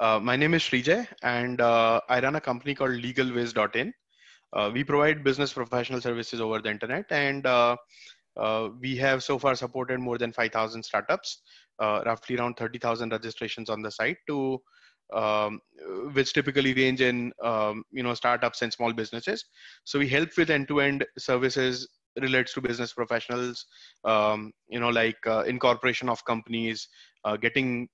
Uh, my name is Srijay, and uh, I run a company called LegalWiz.in. Uh, we provide business professional services over the internet, and uh, uh, we have so far supported more than 5,000 startups, uh, roughly around 30,000 registrations on the site, to um, which typically range in um, you know startups and small businesses. So we help with end-to-end services relates to business professionals, um, you know, like incorporation of companies, getting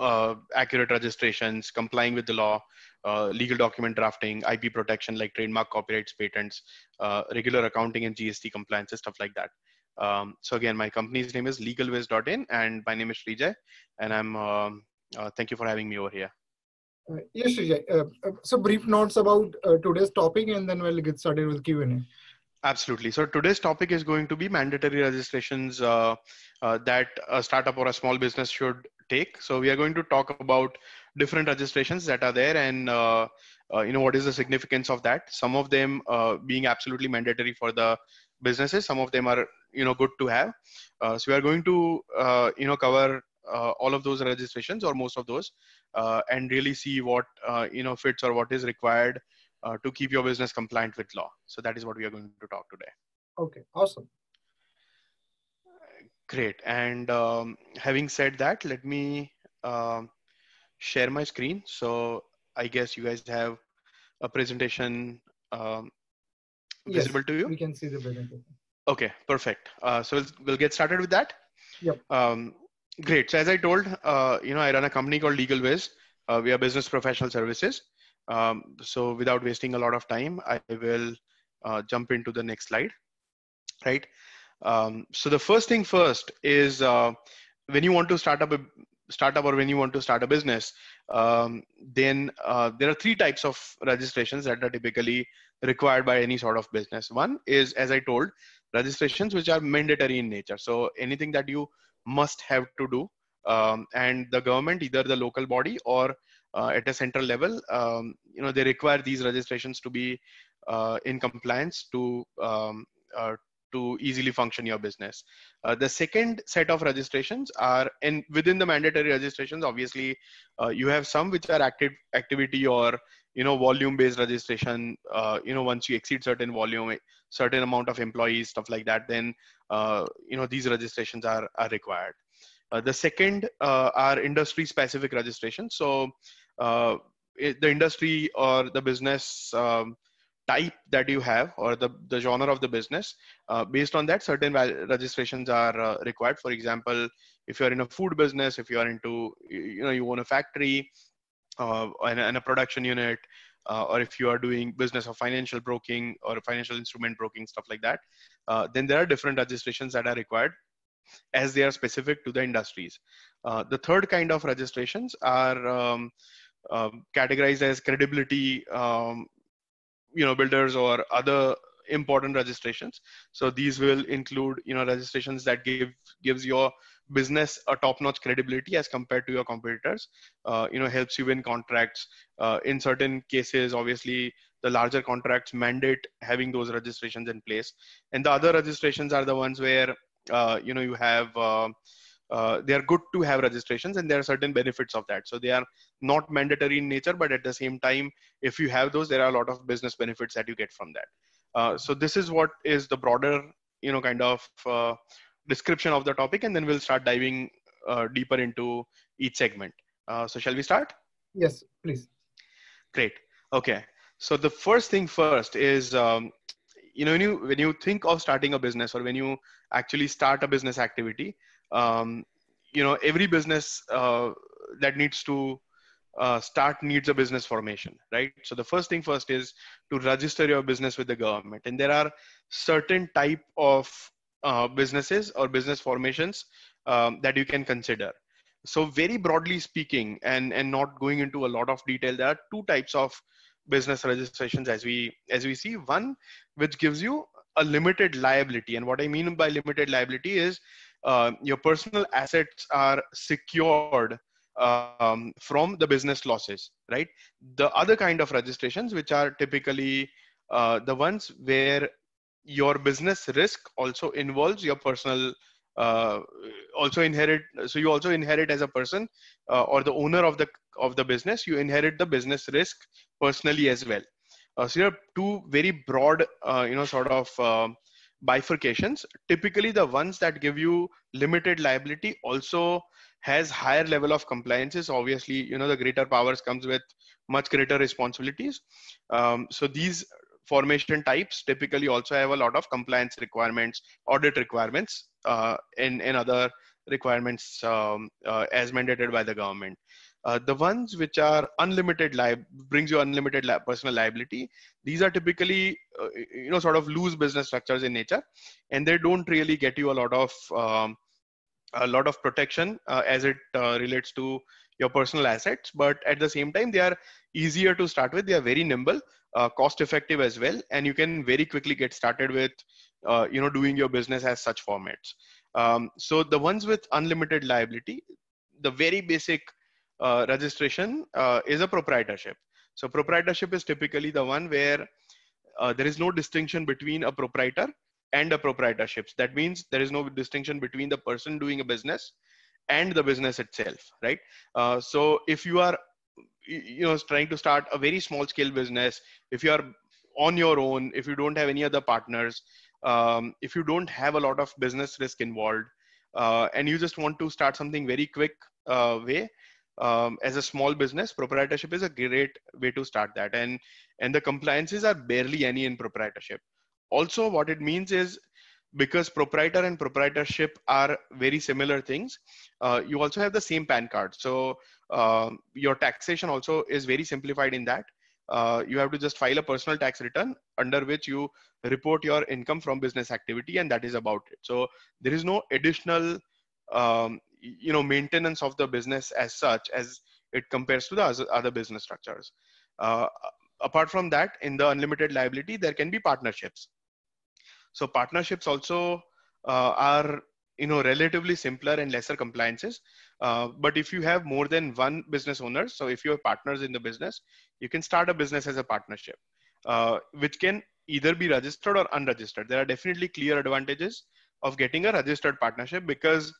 uh, accurate registrations, complying with the law, uh, legal document drafting, IP protection like trademark, copyrights, patents, uh, regular accounting and GST compliance, and stuff like that. Um, so again, my company's name is legalwiz.in and my name is Srijay and I'm, um, uh, thank you for having me over here. Uh, yes, Srijay. Uh, so brief notes about today's topic and then we'll get started with Q&A. Absolutely. So today's topic is going to be mandatory registrations uh, uh, that a startup or a small business should take. So we are going to talk about different registrations that are there and uh, uh, you know what is the significance of that. Some of them uh, being absolutely mandatory for the businesses. Some of them are you know good to have. Uh, so we are going to uh, you know cover uh, all of those registrations or most of those and really see what you know fits or what is required to keep your business compliant with law. So that is what we are going to talk today. Okay, awesome. Great. And um, having said that, let me um, share my screen. So I guess you guys have a presentation um, visible yes, to you. We can see the presentation. Okay, perfect. Uh, so we'll, we'll get started with that. Yep. Um, great. So as I told, uh, you know, I run a company called LegalWiz. Uh, we are business professional services. Um, so without wasting a lot of time, I will uh, jump into the next slide. Right. Um, so the first thing first is uh, when you want to start up a startup or when you want to start a business, um, then uh, there are three types of registrations that are typically required by any sort of business. One is, as I told, registrations which are mandatory in nature. So anything that you must have to do, um, and the government, either the local body or uh, at a central level, um, you know, they require these registrations to be uh, in compliance to um, uh, to easily function your business. Uh, the second set of registrations are, and within the mandatory registrations, obviously, uh, you have some which are active activity or you know volume based registration. Uh, you know once you exceed certain volume, certain amount of employees, stuff like that, then uh, you know these registrations are are required. Uh, the second uh, are industry specific registrations. So it, the industry or the business um, type that you have or the, the genre of the business uh, based on that certain registrations are uh, required. For example if you're in a food business if you are into you know you own a factory uh, and, and, a production unit uh, or if you are doing business of financial broking or financial instrument broking stuff like that uh, then there are different registrations that are required as they are specific to the industries. Uh, the third kind of registrations are um, um categorized as credibility um, you know builders or other important registrations. So these will include you know registrations that give gives your business a top-notch credibility as compared to your competitors uh, you know helps you win contracts. Uh, in certain cases obviously the larger contracts mandate having those registrations in place. And the other registrations are the ones where uh, you know you have uh, they are good to have registrations and there are certain benefits of that. So they are not mandatory in nature but at the same time if you have those there are a lot of business benefits that you get from that. Uh, so this is what is the broader you know kind of uh, description of the topic and then we'll start diving uh, deeper into each segment. Uh, so shall we start? Yes please. Great. Okay. So the first thing first is um, you know when you when you think of starting a business or when you actually start a business activity um, you know every business uh, that needs to uh, start needs a business formation right? So the first thing first is to register your business with the government. And there are certain type of uh, businesses or business formations um, that you can consider. So very broadly speaking and and not going into a lot of detail there are two types of business registrations as we as we see. One which gives you a limited liability. And what i mean by limited liability is uh, your personal assets are secured um, from the business losses, right? The other kind of registrations, which are typically uh, the ones where your business risk also involves your personal uh, also inherit so you also inherit as a person uh, or the owner of the of the business you inherit the business risk personally as well uh, so there are two very broad uh, you know sort of uh, bifurcations typically the ones that give you limited liability also has higher level of compliances. Obviously you know the greater powers comes with much greater responsibilities. Um, so these formation types typically also have a lot of compliance requirements audit requirements uh, and, and other requirements um, uh, as mandated by the government uh, the ones which are unlimited li- brings you unlimited li- personal liability these are typically uh, you know sort of loose business structures in nature and they don't really get you a lot of um, a lot of protection uh, as it uh, relates to your personal assets. But at the same time they are easier to start with. They are very nimble uh, cost effective as well and you can very quickly get started with uh, you know doing your business as such formats. Um, so the ones with unlimited liability the very basic uh, registration uh, is a proprietorship so proprietorship is typically the one where there is no distinction between a proprietor and a proprietorships. That means there is no distinction between the person doing a business and the business itself, right? Uh, so if you are, you know, trying to start a very small scale business, if you are on your own, if you don't have any other partners, um, if you don't have a lot of business risk involved, uh, and you just want to start something very quick uh, way, um, as a small business, proprietorship is a great way to start that. And and the compliances are barely any in proprietorship. Also what it means is because proprietor and proprietorship are very similar things uh, you also have the same pan card. So uh, your taxation also is very simplified in that. Uh, you have to just file a personal tax return under which you report your income from business activity and that is about it. So there is no additional um, you know maintenance of the business as such as it compares to the other business structures uh, apart from that in the unlimited liability there can be partnerships so partnerships also uh, are you know relatively simpler and lesser compliances. Uh, but if you have more than one business owner, so if you have partners in the business, you can start a business as a partnership, uh, which can either be registered or unregistered. There are definitely clear advantages of getting a registered partnership because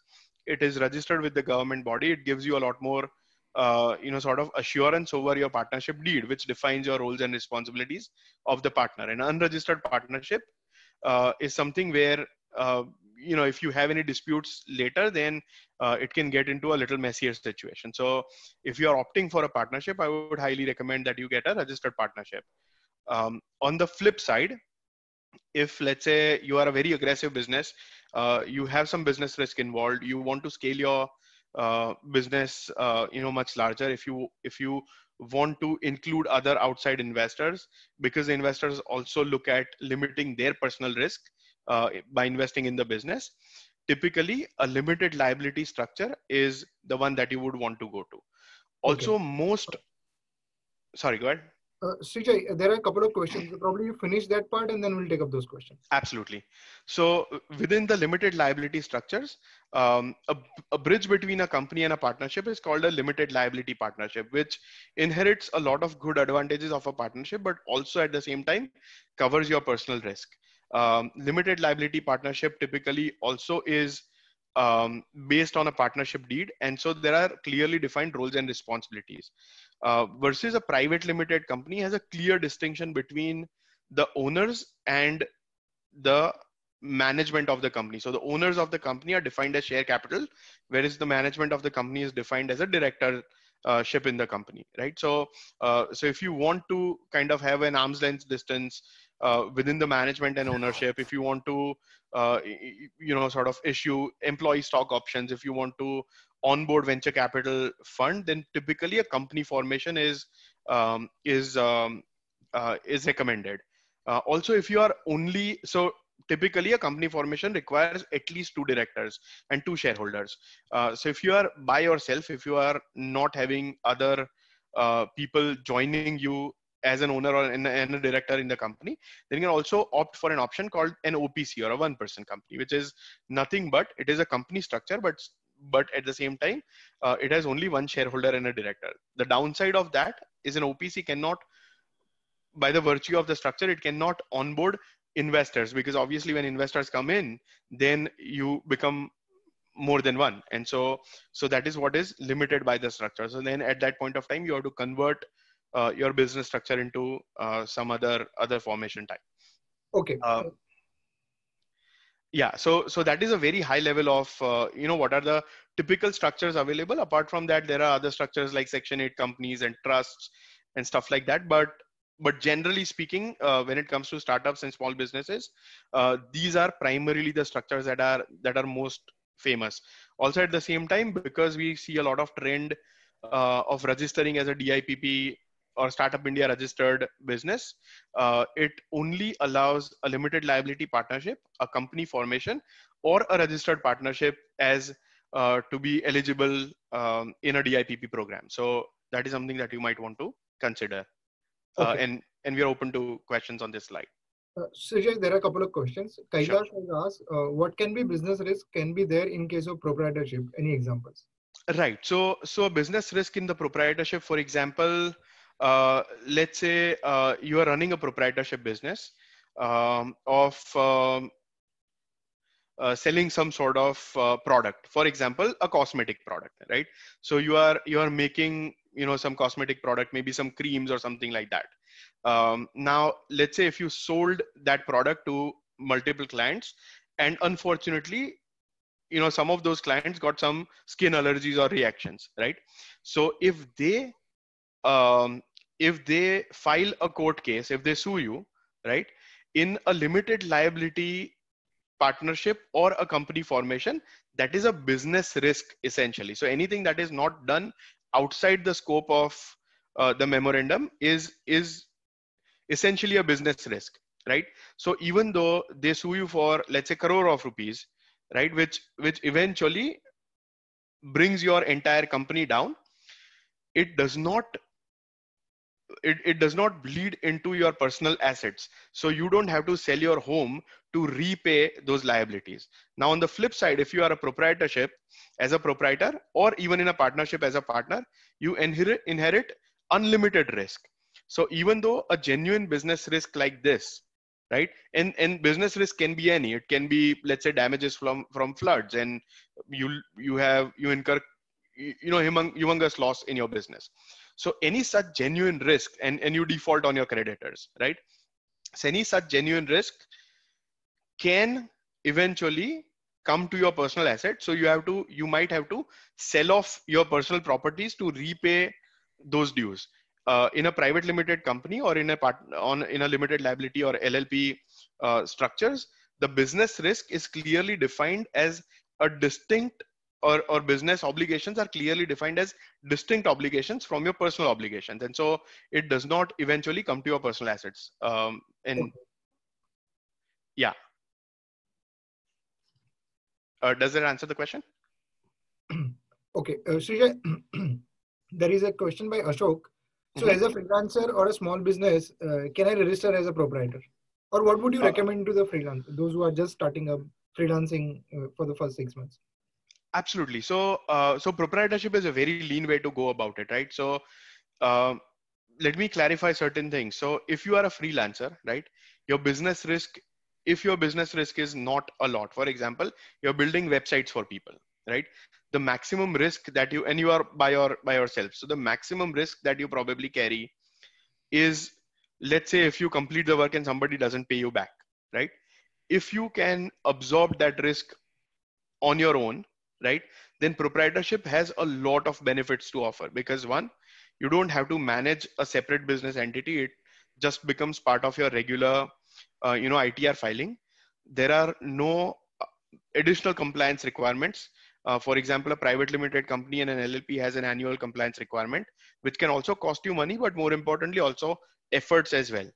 it is registered with the government body. It gives you a lot more uh, you know sort of assurance over your partnership deed which defines your roles and responsibilities of the partner an unregistered partnership uh, is something where uh, you know if you have any disputes later then uh, it can get into a little messier situation so if you are opting for a partnership i would highly recommend that you get a registered partnership um, on the flip side if let's say you are a very aggressive business uh, you have some business risk involved. You want to scale your uh, business uh, you know much larger if you if you want to include other outside investors because investors also look at limiting their personal risk uh, by investing in the business. Typically a limited liability structure is the one that you would want to go to. Also okay. most sorry go ahead uh, there are a couple of questions. Probably you finish that part and then we'll take up those questions. Absolutely. So within the limited liability structures, um, a, a, bridge between a company and a partnership is called a limited liability partnership, which inherits a lot of good advantages of a partnership, but also at the same time covers your personal risk. Um, limited liability partnership typically also is um, based on a partnership deed. And so there are clearly defined roles and responsibilities. Uh, versus a private limited company has a clear distinction between the owners and the management of the company. So the owners of the company are defined as share capital, whereas the management of the company is defined as a director uh, ship in the company, right? So, uh, so if you want to kind of have an arm's length distance uh, within the management and ownership, if you want to, uh, you know, sort of issue employee stock options, if you want to onboard venture capital fund, then typically a company formation is um, is um, uh, is recommended. Uh, also, if you are only so typically a company formation requires at least two directors and two shareholders. Uh, so if you are by yourself, if you are not having other uh, people joining you as an owner or an, a director in the company, then you can also opt for an option called an OPC or a one person company, which is nothing but it is a company structure, but but at the same time, uh, it has only one shareholder and a director. The downside of that is an OPC cannot, by the virtue of the structure, it cannot onboard investors because obviously when investors come in, then you become more than one and so so that is what is limited by the structure so then at that point of time you have to convert uh, your business structure into uh, some other other formation type. Okay. Uh, yeah so so that is a very high level of uh, you know what are the typical structures available? Apart from that there are other structures like section 8 companies and trusts and stuff like that. But but generally speaking uh, when it comes to startups and small businesses uh, these are primarily the structures that are that are most famous. Also at the same time because we see a lot of trend uh, of registering as a dipp or startup india registered business uh, it only allows a limited liability partnership a company formation or a registered partnership as uh, to be eligible um, in a dipp program so that is something that you might want to consider uh, okay. and and we are open to questions on this slide uh, Sujay, there are a couple of questions. Kailash sure. has asked, uh, what can be business risk can be there in case of proprietorship? Any examples? Right. So, so business risk in the proprietorship, for example, uh, let's say uh, you are running a proprietorship business um, of um, uh, selling some sort of uh, product. For example a cosmetic product right? So you are you are making you know some cosmetic product maybe some creams or something like that. Um, now let's say if you sold that product to multiple clients and unfortunately you know some of those clients got some skin allergies or reactions right? So if they um, if they file a court case if they sue you right in a limited liability partnership or a company formation that is a business risk essentially. So anything that is not done outside the scope of uh, the memorandum is is essentially a business risk right? So even though they sue you for let's say crore of rupees right which which eventually brings your entire company down it does not it, it does not bleed into your personal assets. So you don't have to sell your home to repay those liabilities. Now on the flip side if you are a proprietorship as a proprietor or even in a partnership as a partner you inherit inherit unlimited risk. So even though a genuine business risk like this right and and business risk can be any. It can be let's say damages from from floods and you you have you incur you know humongous loss in your business so any such genuine risk and and you default on your creditors right? So any such genuine risk can eventually come to your personal asset. So you have to you might have to sell off your personal properties to repay those dues uh, in a private limited company or in a part on in a limited liability or llp uh, structures. The business risk is clearly defined as a distinct or, or business obligations are clearly defined as distinct obligations from your personal obligations and so it does not eventually come to your personal assets um, and okay. yeah uh, does that answer the question? okay, uh, there is a question by Ashok. So, mm-hmm. as a freelancer or a small business, uh, can I register as a proprietor? Or what would you uh, recommend to the freelance, those who are just starting up freelancing uh, for the first six months? Absolutely. So, uh, so proprietorship is a very lean way to go about it, right? So, uh, let me clarify certain things. So, if you are a freelancer, right, your business risk if your business risk is not a lot for example you're building websites for people right the maximum risk that you and you are by your by yourself so the maximum risk that you probably carry is let's say if you complete the work and somebody doesn't pay you back right if you can absorb that risk on your own right then proprietorship has a lot of benefits to offer because one you don't have to manage a separate business entity it just becomes part of your regular uh, you know ITR filing, there are no uh, additional compliance requirements. Uh, for example, a private limited company and an LLP has an annual compliance requirement, which can also cost you money, but more importantly, also efforts as well.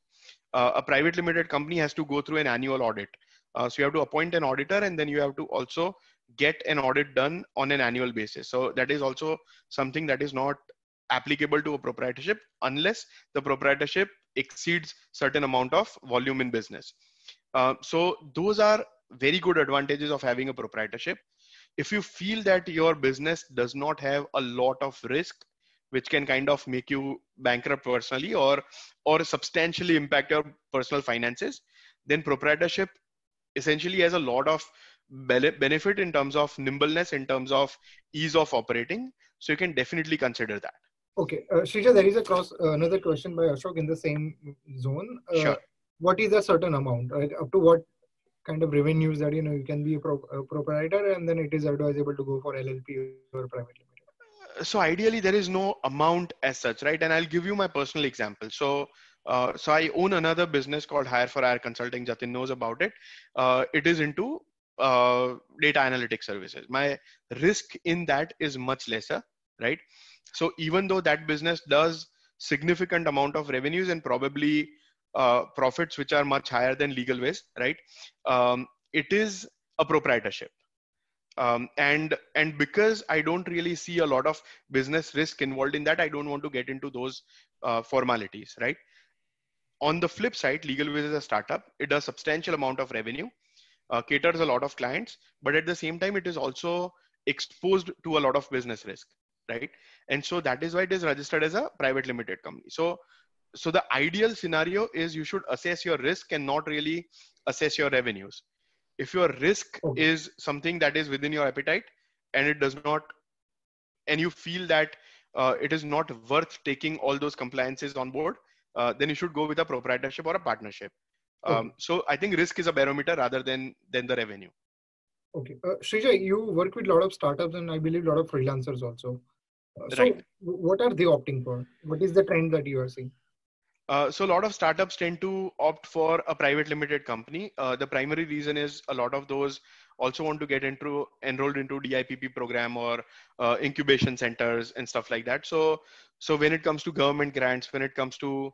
Uh, a private limited company has to go through an annual audit. Uh, so you have to appoint an auditor and then you have to also get an audit done on an annual basis. So that is also something that is not applicable to a proprietorship unless the proprietorship exceeds certain amount of volume in business. Uh, so those are very good advantages of having a proprietorship. If you feel that your business does not have a lot of risk, which can kind of make you bankrupt personally or or substantially impact your personal finances, then proprietorship essentially has a lot of benefit in terms of nimbleness, in terms of ease of operating. So you can definitely consider that. Okay, uh, Shrija, there is a cross uh, another question by Ashok in the same zone. Uh, sure. What is a certain amount? Right? Up to what kind of revenues that you know you can be a, pro- a proprietor, and then it is advisable to go for LLP or private limited. So ideally, there is no amount as such, right? And I'll give you my personal example. So. Uh, so I own another business called Hire for Hire Consulting. Jatin knows about it. Uh, it is into uh, data analytics services. My risk in that is much lesser, right? So even though that business does significant amount of revenues and probably uh, profits which are much higher than LegalWiz, right? Um, it is a proprietorship. Um, and and because I don't really see a lot of business risk involved in that, I don't want to get into those uh, formalities, right? On the flip side, LegalWiz is a startup. It does substantial amount of revenue, uh, caters a lot of clients, but at the same time, it is also exposed to a lot of business risk, right? and so that is why it is registered as a private limited company so so the ideal scenario is you should assess your risk and not really assess your revenues if your risk okay. is something that is within your appetite and it does not and you feel that uh, it is not worth taking all those compliances on board uh, then you should go with a proprietorship or a partnership um, so i think risk is a barometer rather than than the revenue okay uh, Shrija, you work with a lot of startups and i believe a lot of freelancers also so right. what are they opting for? What is the trend that you are seeing? Uh, so a lot of startups tend to opt for a private limited company. Uh, the primary reason is a lot of those also want to get into enrolled into DIPP program or uh, incubation centers and stuff like that. So so when it comes to government grants, when it comes to uh,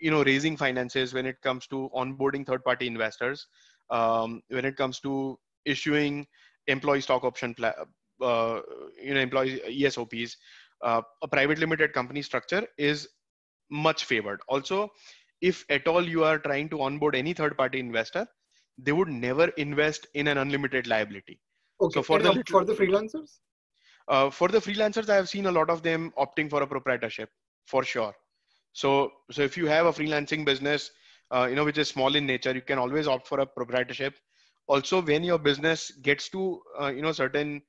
you know raising finances, when it comes to onboarding third party investors, um, when it comes to issuing employee stock option uh, you know employees ESOPs, uh, a private limited company structure is much favored. Also, if at all you are trying to onboard any third party investor, they would never invest in an unlimited liability. Okay. So for the for the freelancers, uh, for the freelancers, I have seen a lot of them opting for a proprietorship for sure. So so if you have a freelancing business, uh, you know which is small in nature, you can always opt for a proprietorship. Also, when your business gets to uh, you know certain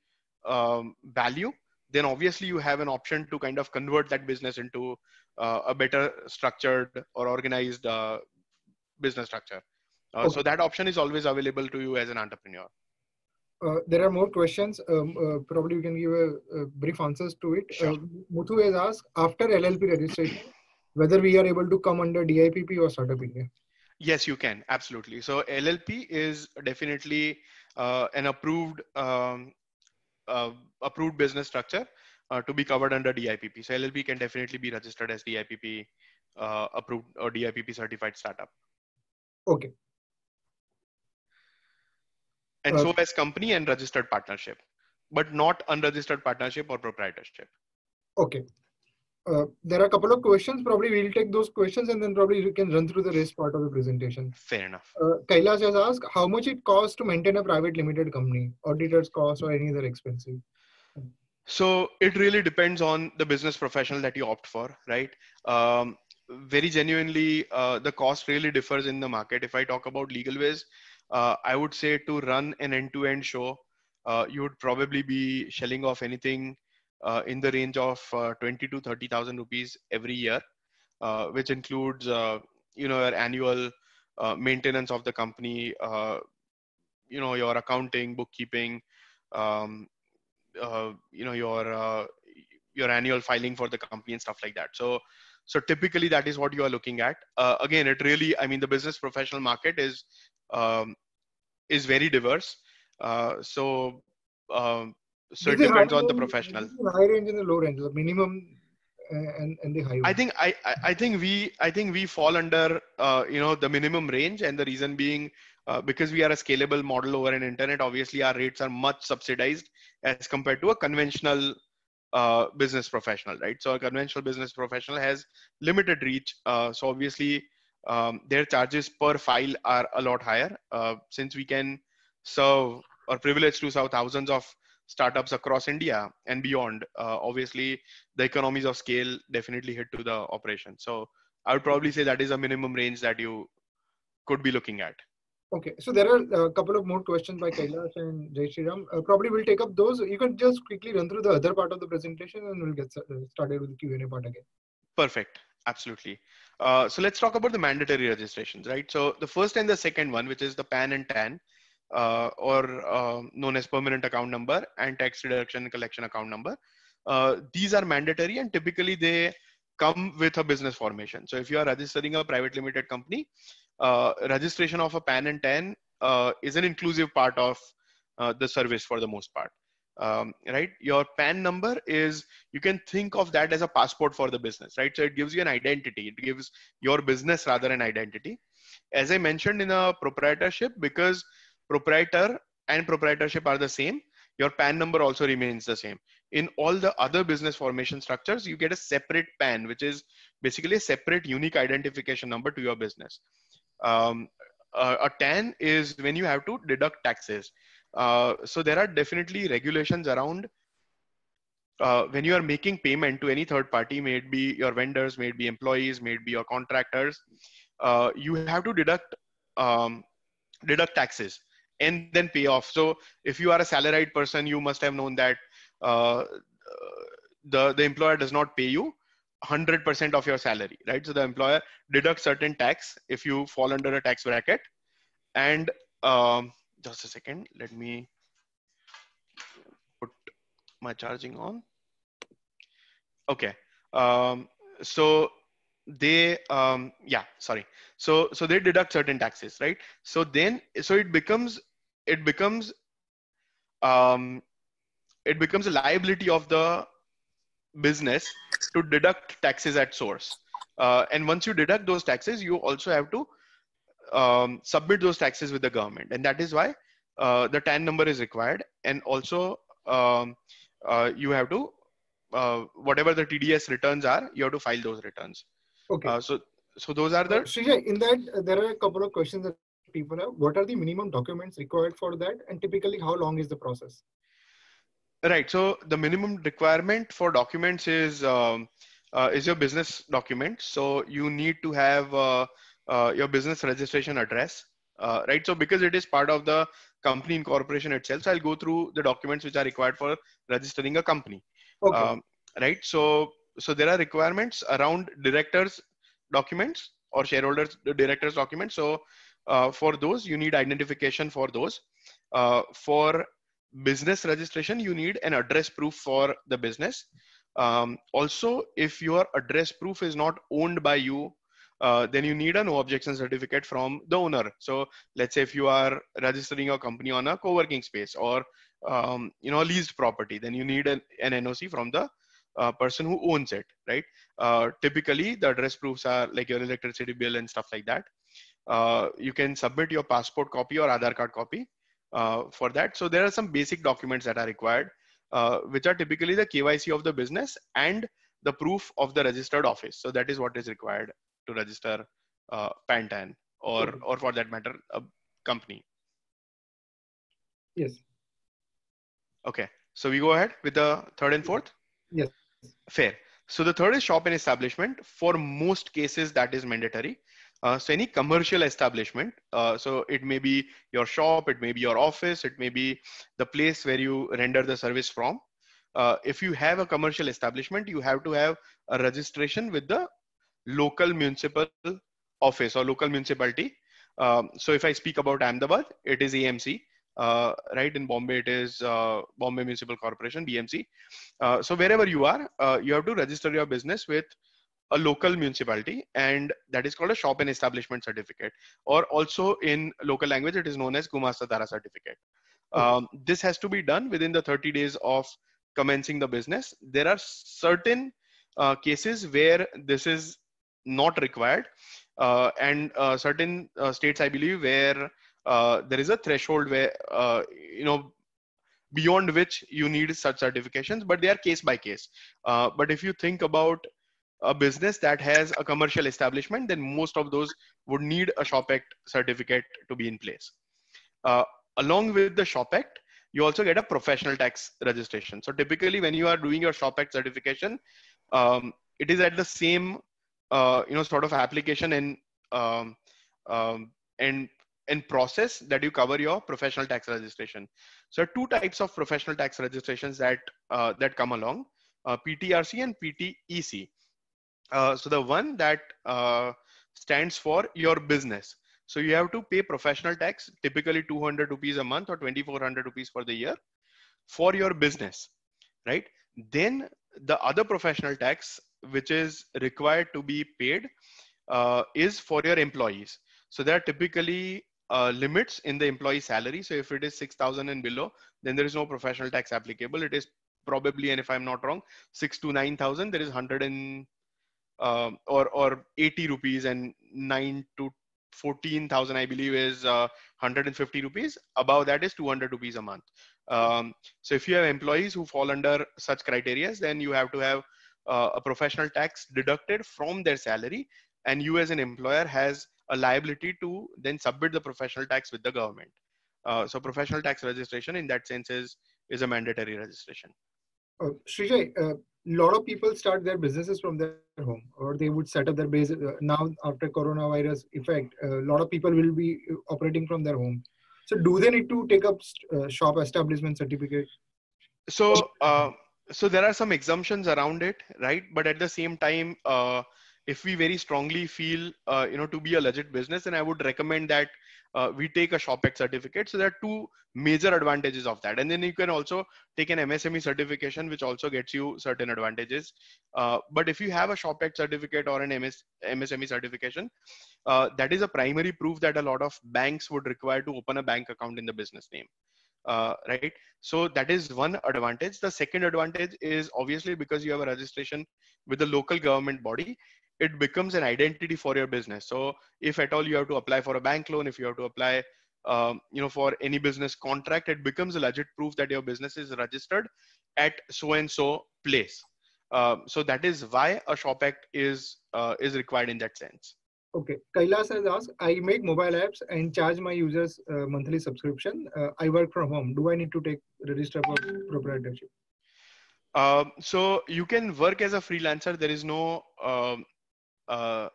um, value, then obviously you have an option to kind of convert that business into uh, a better structured or organized uh, business structure. Uh, okay. So that option is always available to you as an entrepreneur. Uh, there are more questions. Um, uh, probably you can give a, a brief answers to it. Sure. Uh, Muthu has asked after LLP registration whether we are able to come under DIPP or Startup India. Yes, you can absolutely. So LLP is definitely an approved um, uh, approved business structure uh, to be covered under DIPP. So LLP can definitely be registered as DIPP uh, approved or DIPP certified startup. Okay. And so as company and registered partnership, but not unregistered partnership or proprietorship. Okay. Uh, there are a couple of questions. Probably we'll take those questions and then probably you can run through the rest part of the presentation. Fair enough. Uh, Kailash has asked how much it costs to maintain a private limited company, auditors cost or any other expenses. So it really depends on the business professional that you opt for, right? Um, very genuinely, uh, the cost really differs in the market. If I talk about LegalWiz, uh, I would say to run an end-to-end show, uh, you would probably be shelling off anything uh, in the range of uh, 20 to 30,000 rupees every year, uh, which includes, you know, your annual maintenance of the company, you know, your accounting, bookkeeping, um, you know, your your annual filing for the company and stuff like that. So, so typically that is what you are looking at. Uh, again, it really, I mean, the business professional market is um, is very diverse. Uh, so um, so it depends on the professional. high range and the low range the minimum uh, and, and the high i think I, I think we i think we fall under uh, you know the minimum range and the reason being uh, because we are a scalable model over an internet obviously our rates are much subsidized as compared to a conventional uh, business professional right? So a conventional business professional has limited reach uh, so obviously um, their charges per file are a lot higher. Uh, since we can serve or privilege to serve thousands of startups across India and beyond, uh, obviously the economies of scale definitely hit to the operation. So I would probably say that is a minimum range that you could be looking at. Okay, so there are a couple of more questions by Kailash and Jay Shriram. Uh, probably we'll take up those. You can just quickly run through the other part of the presentation and we'll get uh, started with the Q&A part again. Perfect. Absolutely. Uh, so let's talk about the mandatory registrations, right? So the first and the second one, which is the PAN and TAN, uh, or uh, known as permanent account number and tax deduction collection account number. Uh, these are mandatory and typically they come with a business formation. So if you are registering a private limited company, uh, registration of a PAN and TAN uh, is an inclusive part of uh, the service for the most part. Um, right your pan number is you can think of that as a passport for the business right so it gives you an identity it gives your business rather an identity as i mentioned in a proprietorship because proprietor and proprietorship are the same your pan number also remains the same. In all the other business formation structures you get a separate pan which is basically a separate unique identification number to your business. Um, uh, a tan is when you have to deduct taxes. Uh, so there are definitely regulations around uh, when you are making payment to any third party may it be your vendors may it be employees may it be your contractors uh, you have to deduct um, deduct taxes and then pay off. So if you are a salaried person you must have known that uh, the the employer does not pay you 100% of your salary right? So the employer deducts certain tax if you fall under a tax bracket. And um, just a second. Let me put my charging on. Okay. Um, so they um, yeah sorry. So so they deduct certain taxes right? So then so it becomes it becomes um, it becomes a liability of the business to deduct taxes at source. Uh, and once you deduct those taxes, you also have to um, submit those taxes with the government. And that is why uh, the TAN number is required. And also um, uh, you have to, uh, whatever the TDS returns are, you have to file those returns. Okay. Uh, so, so those are the. Srijay, in that, there are a couple of questions that people have. What are the minimum documents required for that? And typically, how long is the process? Right. So the minimum requirement for documents is um, uh, is your business document. So you need to have uh, uh, your business registration address, uh, right? So because it is part of the company incorporation itself, so I'll go through the documents which are required for registering a company. Okay. Um, right. So so there are requirements around directors documents or shareholders directors documents. So uh, for those, you need identification for those. Uh, for business registration, you need an address proof for the business. Um, also, if your address proof is not owned by you, uh, then you need a no objection certificate from the owner. So let's say if you are registering your company on a co-working space or um, you know a leased property, then you need an, an NOC from the uh, person who owns it, right? Uh, typically, the address proofs are like your electricity bill and stuff like that. Uh, you can submit your passport copy or Aadhaar card copy uh, for that. So there are some basic documents that are required, uh, which are typically the KYC of the business and the proof of the registered office. So that is what is required to register uh, PAN-TAN or, or for that matter, a company. Yes. Okay, so we go ahead with the third and fourth? Yes. Fair. So the third is shop and establishment. For most cases, that is mandatory. Uh, so any commercial establishment, uh, so it may be your shop, it may be your office, it may be the place where you render the service from. Uh, if you have a commercial establishment, you have to have a registration with the local municipal office or local municipality. Um, so if I speak about Ahmedabad, it is AMC. Uh, right in Bombay, it is uh, Bombay Municipal Corporation, BMC. Uh, so wherever you are, uh, you have to register your business with a local municipality and that is called a shop and establishment certificate. Or also in local language it is known as gumastatara certificate. Um, this has to be done within the 30 days of commencing the business. There are certain uh, cases where this is not required uh, and uh, certain uh, states i believe where uh, there is a threshold where uh, you know beyond which you need such certifications but they are case by case. Uh, but if you think about a business that has a commercial establishment, then most of those would need a Shop Act certificate to be in place. Uh, along with the Shop Act, you also get a professional tax registration. So typically, when you are doing your Shop Act certification, um, it is at the same, uh, you know, sort of application and um, um, and and process that you cover your professional tax registration. So two types of professional tax registrations that uh, that come along, uh, PTRC and PTEC. Uh, so the one that uh, stands for your business. So you have to pay professional tax, typically 200 rupees a month or 2400 rupees for the year for your business, right? Then the other professional tax, which is required to be paid, uh, is for your employees. So there are typically uh, limits in the employee salary. So if it is 6,000 and below, then there is no professional tax applicable. It is probably, and if I'm not wrong, six to 9,000, there is 100 and, uh, or, or 80 rupees and nine to 14,000, I believe is uh, 150 rupees. Above that is 200 rupees a month. Um, so if you have employees who fall under such criteria, then you have to have uh, a professional tax deducted from their salary. And you as an employer has a liability to then submit the professional tax with the government. Uh, so professional tax registration in that sense is, is a mandatory registration. Uh, Srijay, a uh, lot of people start their businesses from their home or they would set up their base. Uh, now after coronavirus effect, a lot of people will be operating from their home. So do they need to take up uh, shop establishment certificate? So, uh, so there are some exemptions around it, right? But at the same time, uh, if we very strongly feel uh, you know to be a legit business then i would recommend that uh, we take a shop act certificate. So there are two major advantages of that. And then you can also take an msme certification which also gets you certain advantages. Uh, but if you have a shop act certificate or an MS, msme certification uh, that is a primary proof that a lot of banks would require to open a bank account in the business name. Uh, right? So that is one advantage. The second advantage is obviously because you have a registration with the local government body it becomes an identity for your business. So if at all you have to apply for a bank loan, if you have to apply, um, you know, for any business contract, it becomes a legit proof that your business is registered at so and so place. Uh, so that is why a shop act is uh, is required in that sense. Okay, Kailash has asked, I make mobile apps and charge my users uh, monthly subscription. Uh, I work from home. Do I need to take register for proprietorship? Um, so you can work as a freelancer. There is no um, uh,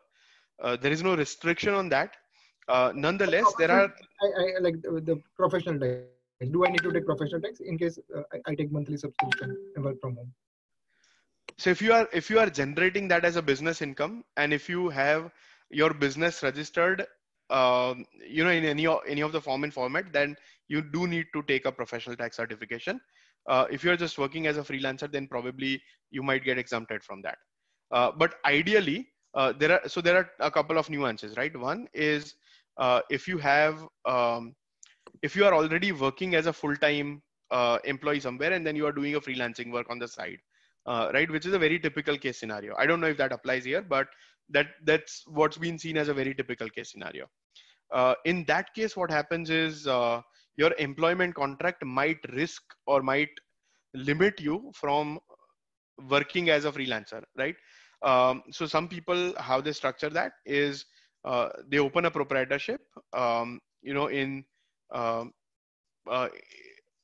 uh, there is no restriction on that. Uh, nonetheless, there are I, I like the, the, professional tax. Do I need to take professional tax in case I, I take monthly subscription and work from home? So if you are if you are generating that as a business income, and if you have your business registered um, you know in any any of the form and format then you do need to take a professional tax certification uh, if you're just working as a freelancer then probably you might get exempted from that uh, but ideally uh, there are so there are a couple of nuances, right? One is uh, if you have um, if you are already working as a full-time uh, employee somewhere and then you are doing a freelancing work on the side, uh, right? Which is a very typical case scenario. I don't know if that applies here, but that that's what's been seen as a very typical case scenario. Uh, in that case, what happens is your employment contract might risk or might limit you from working as a freelancer, right? Um, so some people, how they structure that is uh, they open a proprietorship, um, you know, in um, uh,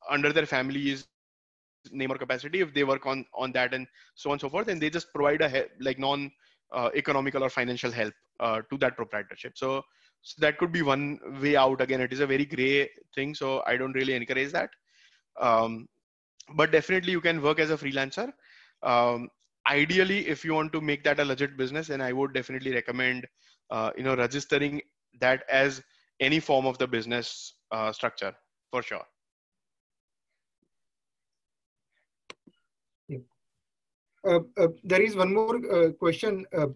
under their family's name or capacity if they work on on that and so on and so forth, and they just provide a like non uh, economical or financial help uh, to that proprietorship. So, so that could be one way out. Again, it is a very gray thing, so I don't really encourage that. Um, but definitely, you can work as a freelancer. Um, ideally if you want to make that a legit business then i would definitely recommend uh, you know registering that as any form of the business uh, structure for sure uh, uh, there is one more uh, question uh,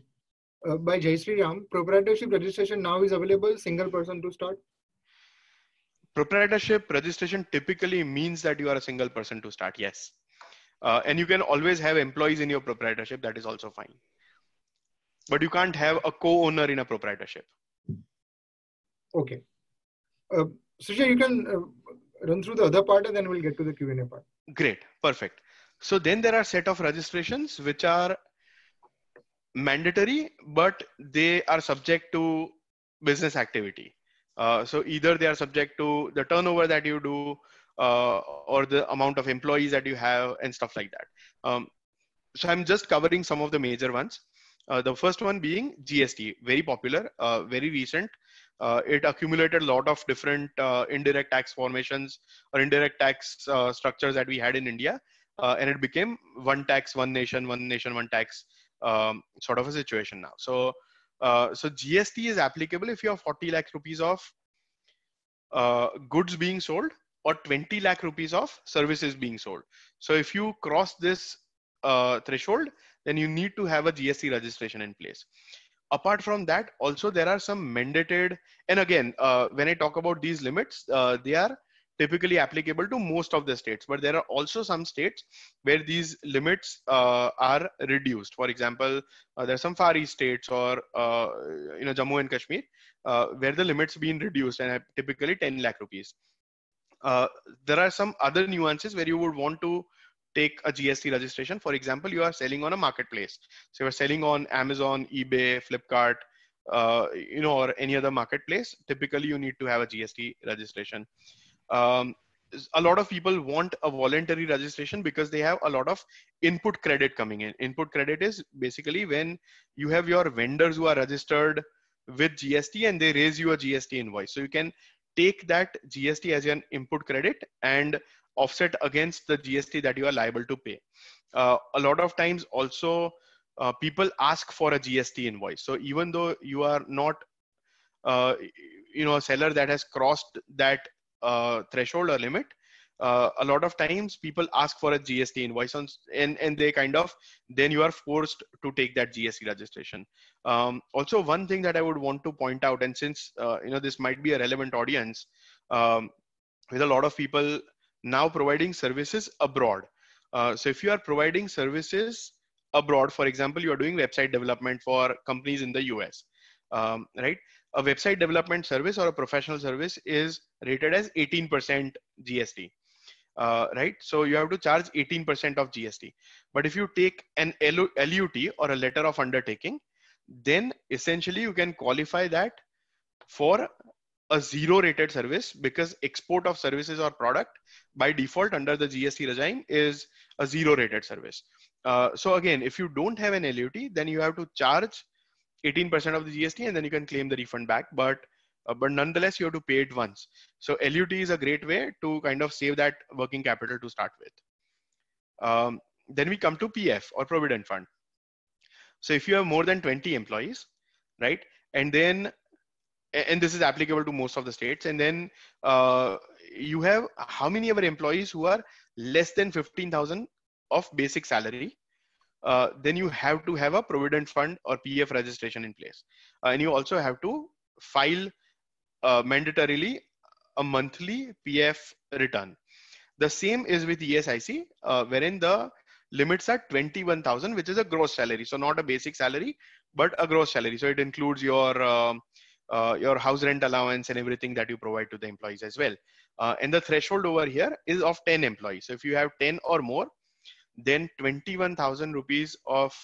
by Jai Sri Ram. Proprietorship registration now is available, single person to start? Proprietorship registration typically means that you are a single person to start, yes. Uh, and you can always have employees in your proprietorship. That is also fine. But you can't have a co-owner in a proprietorship. Okay. Uh, Sujay, you can uh, run through the other part and then we'll get to the Q&A part. Great. Perfect. So then there are set of registrations which are mandatory, but they are subject to business activity. Uh, so either they are subject to the turnover that you do, uh, or the amount of employees that you have and stuff like that. Um, so I'm just covering some of the major ones. Uh, the first one being GST, very popular, uh, very recent. uh, it accumulated a lot of different uh, indirect tax formations or indirect tax uh, structures that we had in India, and it became one tax, one nation, one nation, one tax um, sort of a situation now. So, so GST is applicable if you have 40 lakh rupees of goods being sold or 20 lakh rupees of services being sold. So, if you cross this threshold, then you need to have a GST registration in place. Apart from that also there are some mandated and again uh, when i talk about these limits uh, they are typically applicable to most of the states but there are also some states where these limits uh, are reduced. For example uh, there are some far east states or uh, you know jammu and kashmir uh, where the limits being reduced and typically 10 lakh rupees there are some other nuances where you would want to take a GST registration. For example, you are selling on a marketplace. So you're selling on Amazon, eBay, Flipkart, uh, you know, or any other marketplace. Typically, you need to have a GST registration. Um, a lot of people want a voluntary registration because they have a lot of input credit coming in. Input credit is basically when you have your vendors who are registered with GST and they raise you a GST invoice. So you can take that GST as an input credit and offset against the GST that you are liable to pay. Uh, a lot of times also uh, people ask for a GST invoice. So even though you are not, uh, you know, a seller that has crossed that uh, threshold or limit, uh, a lot of times people ask for a GST invoice on, and, and they kind of, then you are forced to take that GST registration. Um, also, one thing that I would want to point out, and since, uh, you know, this might be a relevant audience, um, with a lot of people now providing services abroad. Uh, so if you are providing services abroad, for example, you are doing website development for companies in the US, um, right? A website development service or a professional service is rated as 18% GST, uh, right? So you have to charge 18% of GST. But if you take an LUT or a letter of undertaking, then essentially you can qualify that for a zero rated service because export of services or product by default under the GST regime is a zero rated service. Uh, so again, if you don't have an LUT, then you have to charge 18% of the GST and then you can claim the refund back. But uh, but nonetheless, you have to pay it once. So LUT is a great way to kind of save that working capital to start with. Um, then we come to PF or Provident Fund. So if you have more than 20 employees, right, and then and this is applicable to most of the states and then uh, you have how many of our employees who are less than 15000 of basic salary uh, then you have to have a provident fund or pf registration in place. Uh, and you also have to file uh, mandatorily a monthly pf return. The same is with esic uh, wherein the limits are 21000 which is a gross salary so not a basic salary but a gross salary so it includes your um, uh, your house rent allowance and everything that you provide to the employees as well. Uh, and the threshold over here is of 10 employees. So if you have 10 or more, then 21,000 rupees of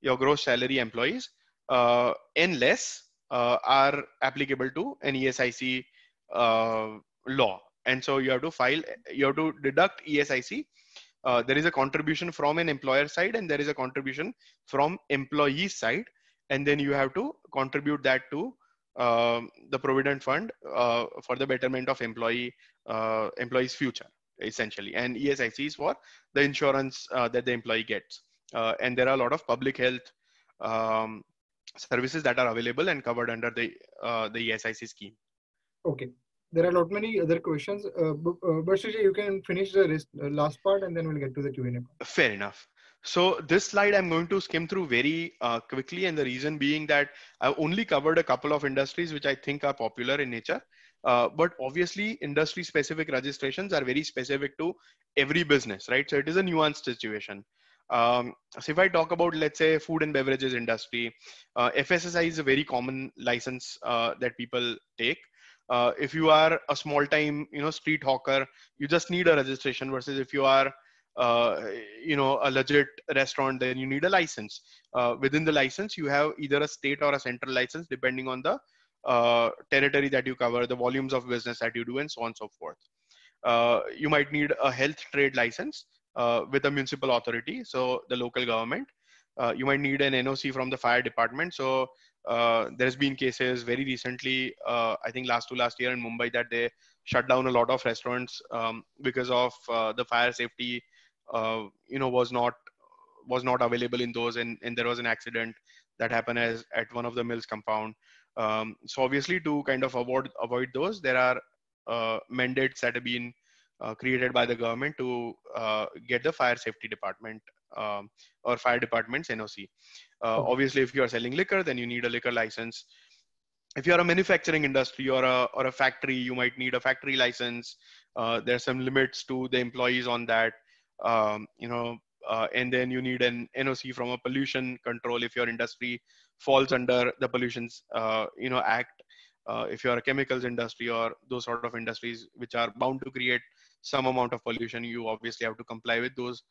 your gross salary employees uh, and less uh, are applicable to an ESIC uh, law. And so you have to file, you have to deduct ESIC. Uh, there is a contribution from an employer side and there is a contribution from employee side. And then you have to contribute that to um, the provident fund uh, for the betterment of employee uh, employees future essentially. And esic is for the insurance uh, that the employee gets. Uh, and there are a lot of public health um, services that are available and covered under the uh, the esic scheme. Okay there are a lot many other questions uh, but, but you can finish the rest, last part and then we'll get to the q&a fair enough so this slide I'm going to skim through very uh, quickly and the reason being that I've only covered a couple of industries which I think are popular in nature. Uh, but obviously industry specific registrations are very specific to every business, right? So it is a nuanced situation. Um, so if I talk about, let's say, food and beverages industry, uh, FSSI is a very common license uh, that people take. Uh, if you are a small time, you know, street hawker, you just need a registration versus if you are uh, you know a legit restaurant then you need a license uh, within the license you have either a state or a central license depending on the uh, territory that you cover the volumes of business that you do and so on and so forth uh, you might need a health trade license uh, with a municipal authority so the local government uh, you might need an NOC from the fire department. So there's been cases very recently, uh, I think last to last year in Mumbai, that they shut down a lot of restaurants um, because of uh, the fire safety. Uh, you know, was not was not available in those, and, and there was an accident that happened as at one of the mills compound. Um, so obviously, to kind of avoid avoid those, there are uh, mandates that have been created by the government to get the fire safety department um, or fire department's NOC. Uh, obviously, if you are selling liquor, then you need a liquor license. If you are a manufacturing industry or a or a factory, you might need a factory license. Uh, there are some limits to the employees on that. Um, you know, uh, and then you need an NOC from a pollution control if your industry falls under the pollutions uh, you know act. Uh, if you are a chemicals industry or those sort of industries which are bound to create some amount of pollution, you obviously have to comply with those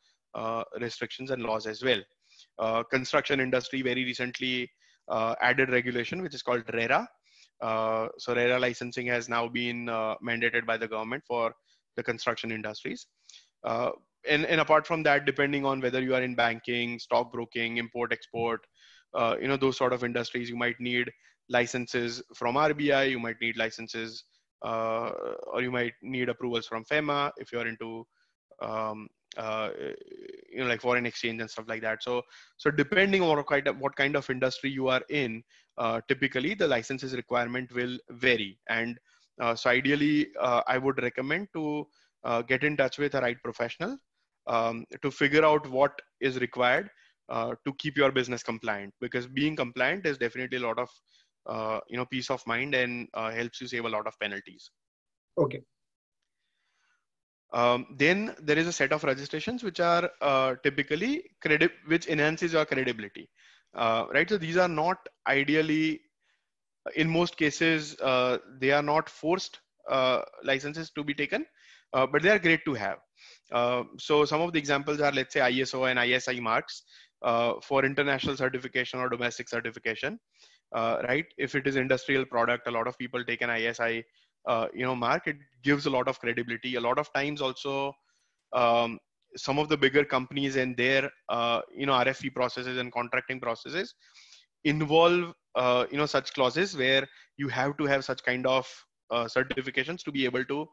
restrictions and laws as well. Uh, construction industry very recently uh, added regulation which is called RERA. so RERA licensing has now been mandated by the government for the construction industries. and, and apart from that, depending on whether you are in banking, stockbroking, import, export, uh, you know those sort of industries you might need licenses from rbi you might need licenses uh, or you might need approvals from fema if you're into um, uh, you know like foreign exchange and stuff like that. So so depending on what kind of what kind of industry you are in uh, typically the licenses requirement will vary. And uh, so ideally uh, i would recommend to uh, get in touch with a right professional um, to figure out what is required uh, to keep your business compliant. Because being compliant is definitely a lot of you know peace of mind and helps you save a lot of penalties. Okay um, then there is a set of registrations which are uh, typically credit, which enhances your credibility, uh, right? So these are not ideally, in most cases, uh, they are not forced uh, licenses to be taken, uh, but they are great to have. Uh, so some of the examples are, let's say, ISO and ISI marks for international certification or domestic certification, right? If it is industrial product, a lot of people take an ISI uh, you know mark it gives a lot of credibility. A lot of times also um, some of the bigger companies and their uh, you know rfp processes and contracting processes involve uh, you know such clauses where you have to have such kind of uh, certifications to be able to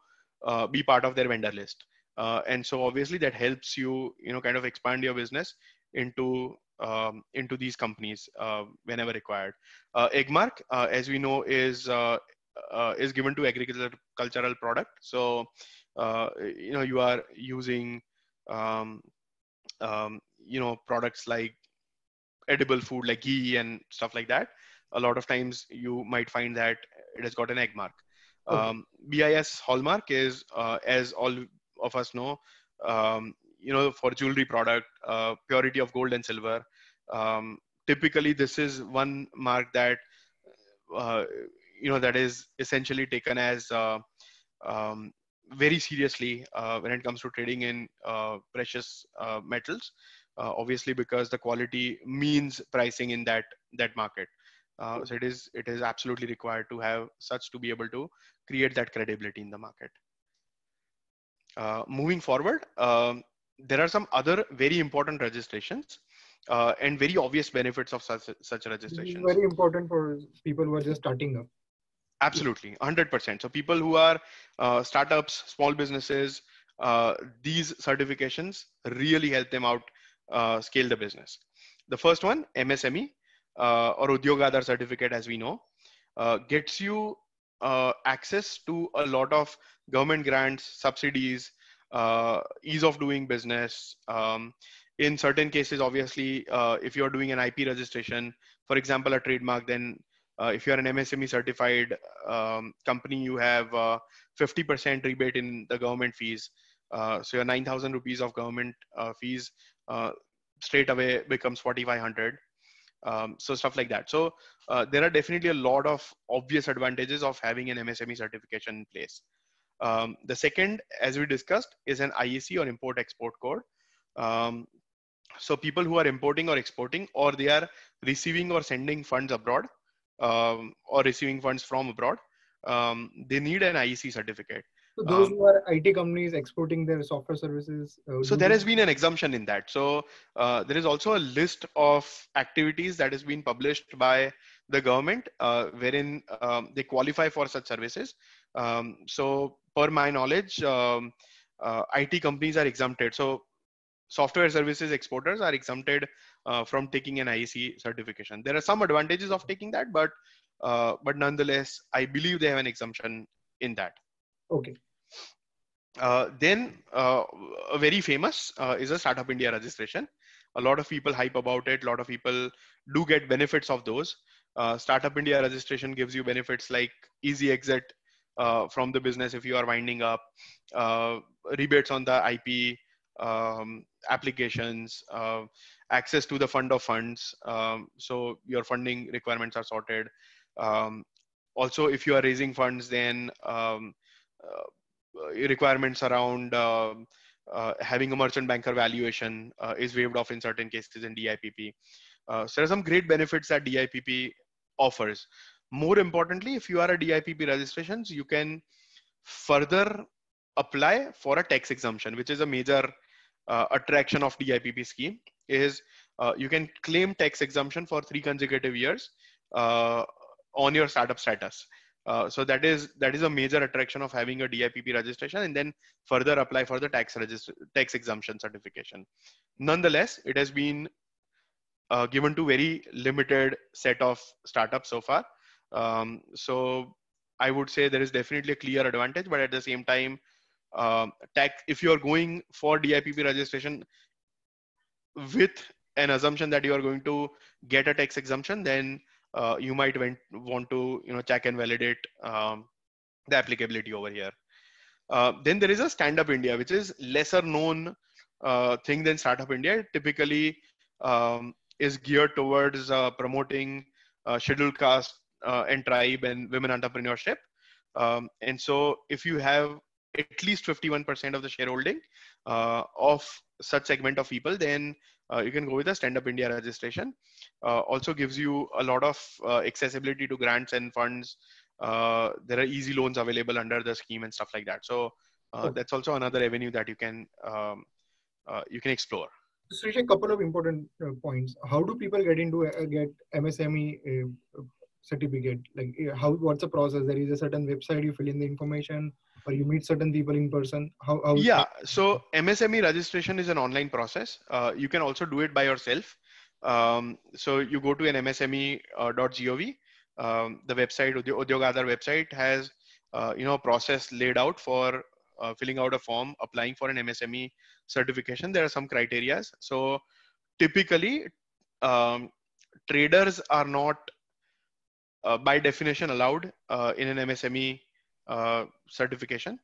uh, be part of their vendor list. Uh, and so obviously that helps you you know kind of expand your business into um, into these companies whenever required. Agmark as we know is uh, is given to agricultural product. So, uh, you know, you are using, um, um, you know, products like edible food like ghee and stuff like that. A lot of times you might find that it has got an Agmark. Okay. Um, BIS hallmark is, uh, as all of us know, um, you know, for jewelry product, uh, purity of gold and silver. Um, typically, this is one mark that uh, you know that is essentially taken as uh, um, very seriously uh, when it comes to trading in uh, precious uh, metals uh, obviously because the quality means pricing in that that market uh, so it is it is absolutely required to have such to be able to create that credibility in the market moving forward um, there are some other very important registrations uh, and very obvious benefits of such such registrations. Very important for people who are just starting up. Absolutely, 100%. So people who are uh, startups, small businesses, uh, these certifications really help them out uh, scale the business. The first one, MSME uh, or Udyog Aadhar certificate, as we know, uh, gets you uh, access to a lot of government grants, subsidies, ease of doing business. Um, in certain cases, obviously, if you're doing an IP registration, for example, a trademark, then uh, if you're an MSME certified um, company, you have 50% uh, rebate in the government fees. Uh, so your 9,000 rupees of government uh, fees straight away becomes 4,500. Um, so stuff like that. So there are definitely a lot of obvious advantages of having an MSME certification in place. Um, the second, as we discussed, is an IEC or import export code. Um, so people who are importing or exporting, or they are receiving or sending funds abroad, um, or receiving funds from abroad, um, they need an IEC certificate. So those um, who are IT companies exporting their software services. Uh, so there has been an exemption in that. So uh, there is also a list of activities that has been published by the government, uh, wherein um, they qualify for such services. Um, so per my knowledge, um, uh, IT companies are exempted. So software services exporters are exempted uh, from taking an IEC certification. There are some advantages of taking that, but uh, but nonetheless, I believe they have an exemption in that. Okay. Uh, then uh, a very famous uh, is a Startup India registration. A lot of people hype about it. A lot of people do get benefits of those. Uh, Startup India registration gives you benefits like easy exit uh, from the business if you are winding up, uh, rebates on the IP um, applications, access to the fund of funds. Um, so your funding requirements are sorted. Um, also, if you are raising funds, then um, uh, requirements around uh, uh, having a merchant banker valuation is waived off in certain cases in DIPP. so there are some great benefits that DIPP offers. More importantly, if you are a DIPP registrations, you can further apply for a tax exemption, which is a major uh, attraction of DIPP scheme. Is uh, you can claim tax exemption for three consecutive years uh, on your startup status. Uh, so that is that is a major attraction of having a DIPP registration and then further apply for the tax register tax exemption certification. Nonetheless, it has been uh, given to very limited set of startups so far. Um, so I would say there is definitely a clear advantage, but at the same time, um, tax if you are going for DIPP registration with an assumption that you are going to get a tax exemption, then uh, you might want to you know check and validate um, the applicability over here. Uh, then there is a Stand Up India, which is lesser known uh, thing than Startup India. Typically um, is geared towards uh, promoting uh, scheduled caste uh, and tribe and women entrepreneurship. Um, and so if you have at least 51% of the shareholding of such segment of people, then uh, you can go with a stand up india registration. Uh, also gives you a lot of uh, accessibility to grants and funds. Uh, there are easy loans available under the scheme and stuff like that. So uh, that's also another avenue that you can um, uh, you can explore. So a couple of important points. How do people get into get msme certificate. Like how what's the process? There is a certain website you fill in the information or you meet certain people in person. How, how yeah so msme registration is an online process. Uh, you can also do it by yourself. Um, so you go to an msme.gov uh, um, the website Udyog Aadhar website has uh, you know process laid out for uh, filling out a form applying for an msme certification. There are some criterias. So typically um, traders are not by definition allowed uh, in an msme uh, certification.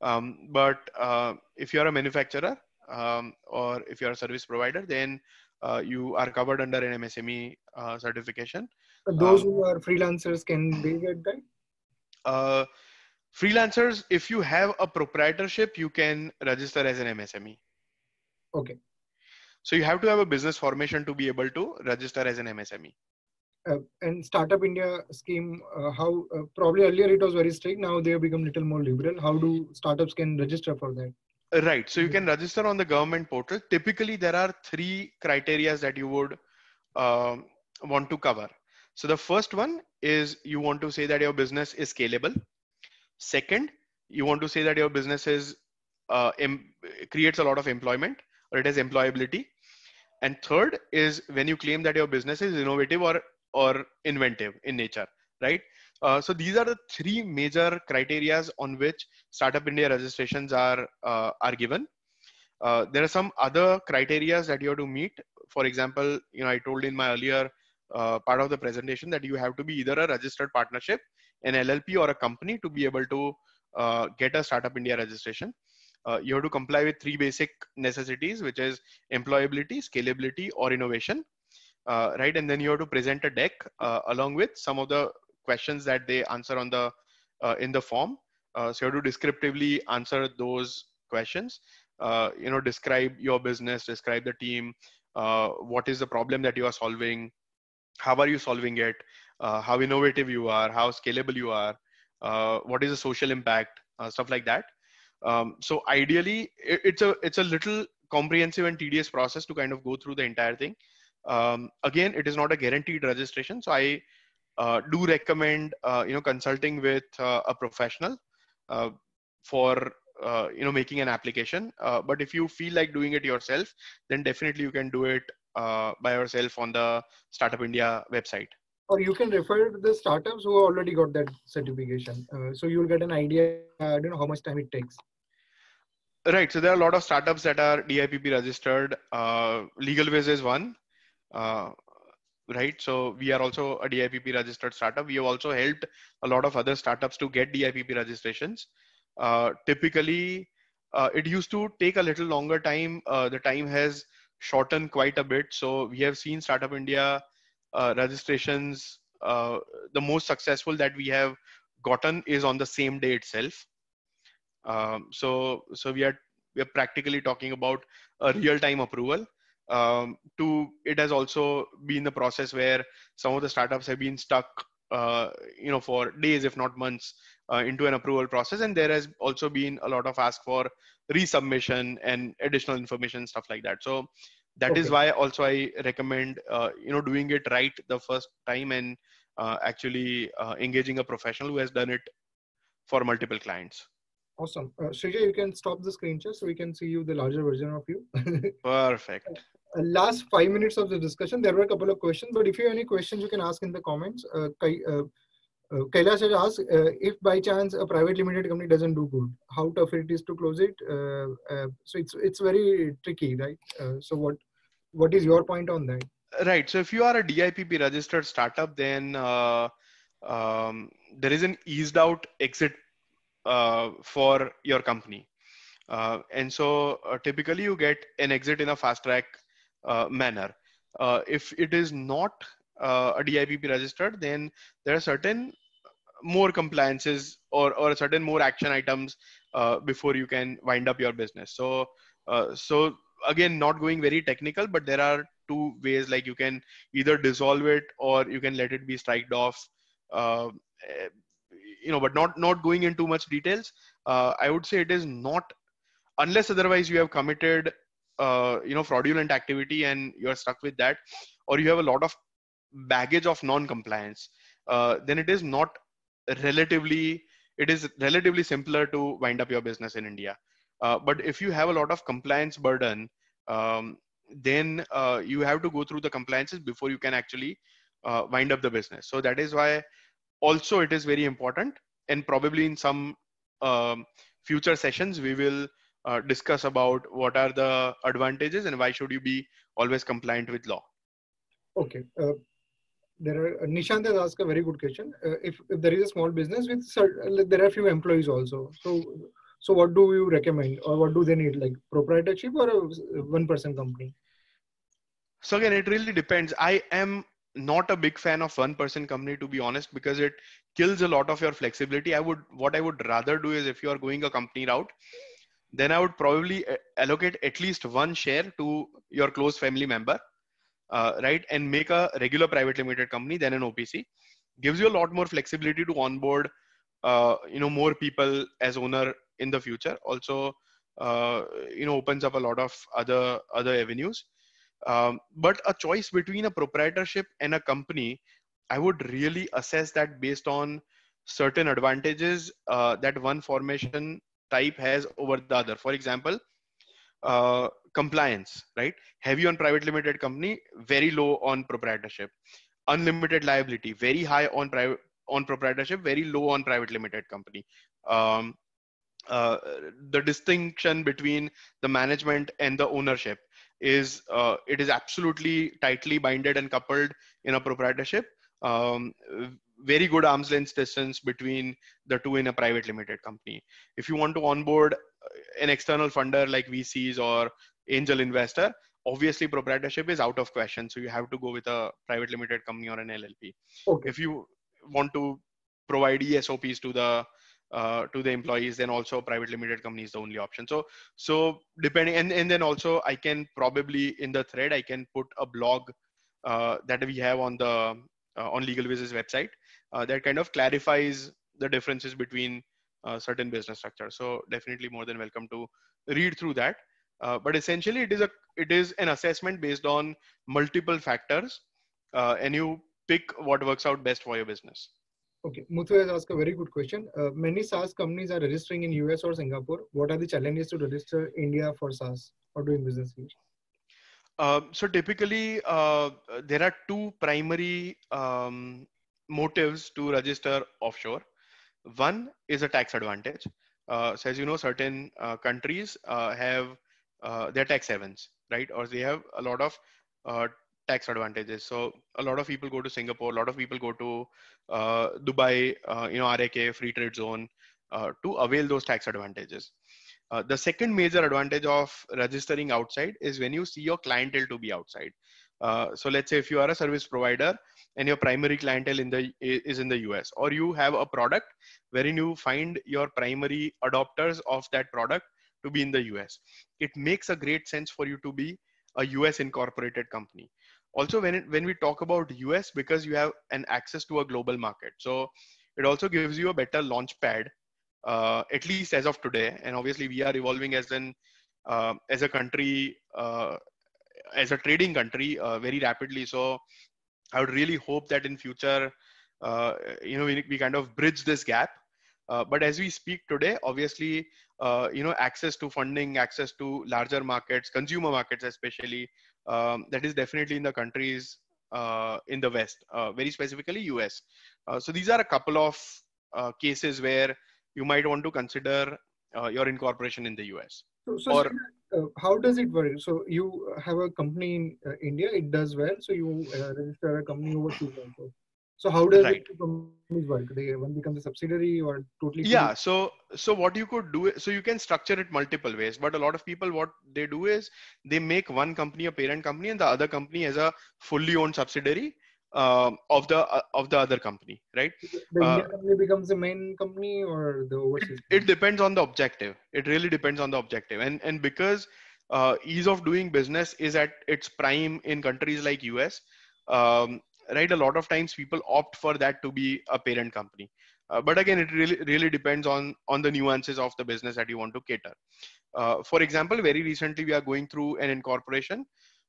Um, but uh, if you're a manufacturer um, or if you're a service provider, then uh, you are covered under an MSME certification. But those um, who are freelancers can they get that? freelancers, if you have a proprietorship, you can register as an MSME. Okay. So you have to have a business formation to be able to register as an MSME uh, and startup india scheme uh, how uh, probably earlier it was very strict. Now they have become a little more liberal. How do startups can register for that? Right. So you can register on the government portal. Typically there are three criteria that you would um, want to cover. So the first one is you want to say that your business is scalable. Second you want to say that your business is uh, em- creates a lot of employment or it has employability. And third is when you claim that your business is innovative or or inventive in nature, right? Uh, so these are the three major criterias on which Startup India registrations are uh, are given. Uh, there are some other criterias that you have to meet. For example, you know, I told in my earlier uh, part of the presentation that you have to be either a registered partnership, an LLP, or a company to be able to uh, get a Startup India registration. Uh, you have to comply with three basic necessities, which is employability, scalability, or innovation uh, right? And then you have to present a deck uh, along with some of the questions that they answer on the uh, in the form. Uh, so you have to descriptively answer those questions. Uh, you know, describe your business, describe the team, uh, what is the problem that you are solving, how are you solving it, how innovative you are, how scalable you are, what is the social impact, stuff like that. Um, so ideally, it, it's a it's a little comprehensive and tedious process to kind of go through the entire thing. Um, again, it is not a guaranteed registration, so I uh, do recommend uh, you know consulting with uh, a professional uh, for uh, you know making an application. Uh, but if you feel like doing it yourself, then definitely you can do it by yourself on the Startup India website or you can refer to the startups who already got that certification. Uh, so you'll get an idea. I don't know how much time it takes. Right. So there are a lot of startups that are DIPP registered. Uh, LegalWiz is one. Uh, right. So we are also a DIPP registered startup. We have also helped a lot of other startups to get DIPP registrations. Uh, typically, uh, it used to take a little longer time. Uh, the time has shortened quite a bit. So we have seen Startup India uh, registrations, uh, the most successful that we have gotten is on the same day itself. Um, so, so we are we are practically talking about a real-time approval. Um, to it has also been the process where some of the startups have been stuck, uh, you know, for days, if not months, uh, into an approval process, and there has also been a lot of ask for resubmission and additional information, stuff like that. So, that okay. is why also i recommend uh, you know doing it right the first time and uh, actually uh, engaging a professional who has done it for multiple clients awesome uh, Srijay, you can stop the screen share so we can see you the larger version of you perfect uh, last five minutes of the discussion there were a couple of questions but if you have any questions you can ask in the comments uh, uh, uh, Kailash has asked uh, if by chance a private limited company doesn't do good, how tough it is to close it. Uh, uh so it's it's very tricky, right? Uh, so what what is your point on that? Right. So if you are a DIPP registered startup, then uh, um, there is an eased out exit for your company, and so typically you get an exit in a fast track manner. if it is not uh, a DIPP registered, then there are certain more compliances or, or certain more action items uh, before you can wind up your business. So, uh, so again, not going very technical, but there are two ways like you can either dissolve it or you can let it be striked off. Uh, you know, but not not going into too much details. Uh, I would say it is not unless otherwise you have committed uh, you know fraudulent activity and you're stuck with that or you have a lot of baggage of non-compliance, uh, then it is not relatively it is relatively simpler to wind up your business in India. Uh, but if you have a lot of compliance burden, um, then uh, you have to go through the compliances before you can actually uh, wind up the business. So that is why also it is very important. And probably in some um, future sessions, we will uh, discuss about what are the advantages and why should you be always compliant with law. Okay. Uh, there are uh, Nishant has asked a very good question. Uh, if, if there is a small business with certain, there are a few employees also. So so what do you recommend or what do they need like proprietorship or a one person company? So again, it really depends. I am not a big fan of one person company to be honest because it kills a lot of your flexibility. I would what I would rather do is if you are going a company route, then I would probably uh, allocate at least one share to your close family member uh, right, and make a regular private limited company than an OPC. Gives you a lot more flexibility to onboard, uh, you know, more people as owner in the future. Also, uh, you know, opens up a lot of other other avenues. Um, but a choice between a proprietorship and a company, I would really assess that based on certain advantages uh, that one formation type has over the other. For example, uh, compliance, right? Heavy on private limited company, very low on proprietorship. Unlimited liability, very high on private on proprietorship, very low on private limited company. Um, uh, the distinction between the management and the ownership is uh, it is absolutely tightly binded and coupled in a proprietorship. Um, very good arm's length distance between the two in a private limited company. If you want to onboard an external funder like VCs or angel investor, obviously proprietorship is out of question. So you have to go with a private limited company or an LLP. Okay. If you want to provide ESOPs to the uh, to the employees, then also private limited company is the only option. So so depending and, and then also I can probably in the thread I can put a blog uh, that we have on the uh, on LegalWiz's website uh, that kind of clarifies the differences between uh, certain business structure. So definitely more than welcome to read through that. Uh, but essentially, it is a it is an assessment based on multiple factors, and you pick what works out best for your business. Okay, Muthu has asked a very good question. Uh, many SaaS companies are registering in US or Singapore. What are the challenges to register India for SaaS or doing business here? Uh, so typically, uh, there are two primary um, motives to register offshore. One is a tax advantage. Uh, so as you know, certain uh, countries uh, have their tax havens, right? Or they have a lot of tax advantages. So a lot of people go to Singapore, a lot of people go to uh, Dubai, uh, you know, RAK, free trade zone, uh, to avail those tax advantages. Uh, the second major advantage of registering outside is when you see your clientele to be outside. so let's say if you are a service provider and your primary clientele in the is in the US, or you have a product wherein you find your primary adopters of that product to be in the US. It makes a great sense for you to be a US incorporated company. Also, when it, when we talk about US, because you have an access to a global market, so it also gives you a better launch pad, uh, at least as of today. And obviously, we are evolving as an uh, as a country, uh, as a trading country, uh, very rapidly. So I would really hope that in future, uh, you know, we, we kind of bridge this gap. Uh, but as we speak today, obviously, you know, access to funding, access to larger markets, consumer markets especially, um, that is definitely in the countries uh, in the West, uh, very specifically US. Uh, so these are a couple of cases where you might want to consider your incorporation in the US. So, so or, uh, how does it work? So you have a company in uh, India, it does well. So you uh, register a company overseas also. So how does right. it companies work? They one becomes a subsidiary or totally? Yeah. So so what you could do, so you can structure it multiple ways. But a lot of people, what they do is they make one company a parent company and the other company as a fully owned subsidiary. Uh, of the uh, of the other company, right? The uh, company becomes the main company or the overseas. It, it, depends on the objective. It really depends on the objective, and and because uh, ease of doing business is at its prime in countries like US, um, right? A lot of times people opt for that to be a parent company. Uh, but again, it really really depends on on the nuances of the business that you want to cater. Uh, for example, very recently we are going through an incorporation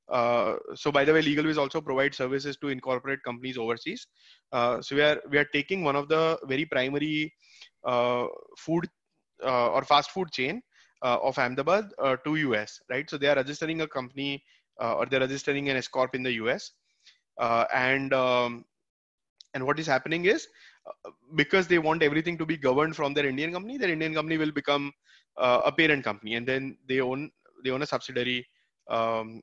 uh, so by the way, LegalWiz also provides services to incorporate companies overseas. Uh, so we are we are taking one of the very primary uh, food uh, or fast food chain of Ahmedabad to US, right? So they are registering a company or they're registering an S corp in the US, and um, and what is happening is because they want everything to be governed from their Indian company, their Indian company will become a parent company, and then they own they own a subsidiary um,